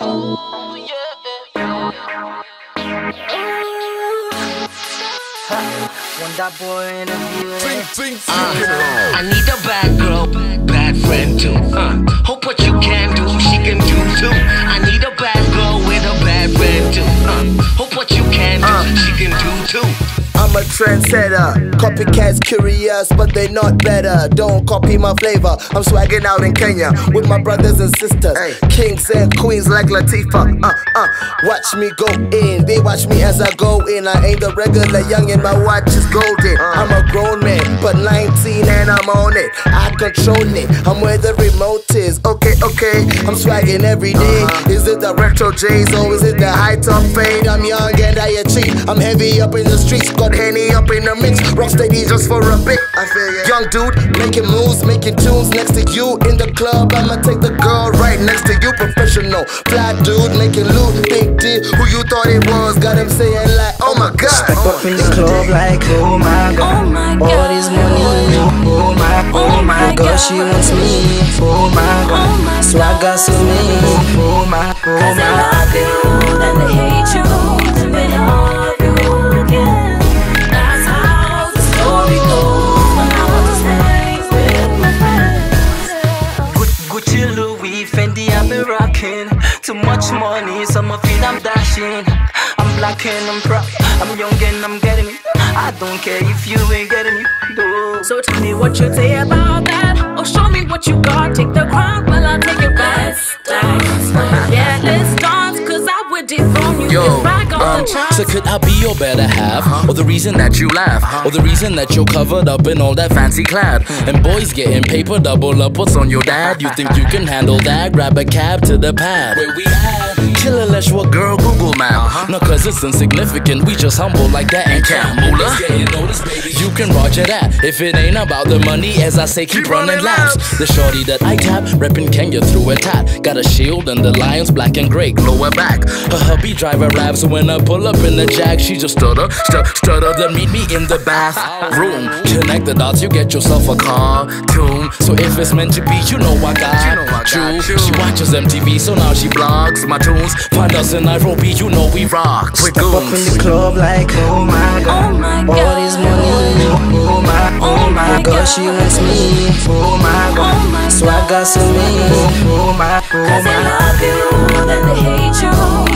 Yeah, Wondaboy in the building. Uh, I need a bad girl, bad friend a trendsetter. Copycats curious, but they not better. Don't copy my flavor. I'm swagging out in Kenya with my brothers and sisters. Kings and queens like Latifah. Uh, uh. Watch me go in. They watch me as I go in. I ain't the regular youngin', my watch is golden. I'm a grown man, but 19 and I'm on it. I control it. I'm where the remote is. Okay, okay. I'm swagging every day. Is it the retro J's or is it the high top fade? I'm young and I achieve. I'm heavy up in the streets. Got Henny up in the mix. Rock steady just for a bit. I feel ya. Young dude, making moves, making tunes next to you in the club. I'ma take the girl right next to you. Professional, fly dude, making loot. Big deal. Who you thought it was? Got him saying like, oh my god. Step up in the club like, oh my god. Oh my All this money, oh, oh my, oh my God. god. She wants me, oh my god. Oh my Swagger so me, oh my, oh Cause they my. love you, Too much money, so my feet I'm dashing. I'm black and I'm proud. I'm young and I'm getting it. I don't care if you ain't getting it. though. So tell me what you say about that, or show me what you got. Take the crown, well I'll take it back. Yeah, let's dance, cause I would you Yo, if I got um, so could I be your better half? Or the reason that you laugh? Or the reason that you're covered up in all that fancy clad? And boys getting paper double up, what's on your dad? You think you can handle that? Grab a cab to the pad. Where we at? Killer let's what girl Google map. Uh-huh. No, cause it's insignificant, we just humble like that and count. You can roger that. If it ain't about the money, as I say, keep, running laps. The shorty that I tap, reppin' Kenya through a tat. Got a shield and the lions black and gray, lower back. Her hubby driver raps, when I pull up in the jag, she just stutter, stu- stutter. Then meet me in the bathroom. Connect the dots, you get yourself a cartoon. So if it's meant to be, you know I got you. She watches MTV, so now she blogs my tunes. Pandas in Nairobi, you know we rock. We're up in the club like, oh my oh god, oh my god. all this money, oh my, oh, oh my god, she wants me, oh my god, oh my god. swagger so me, oh my, oh my. Cause I love you, then they hate you.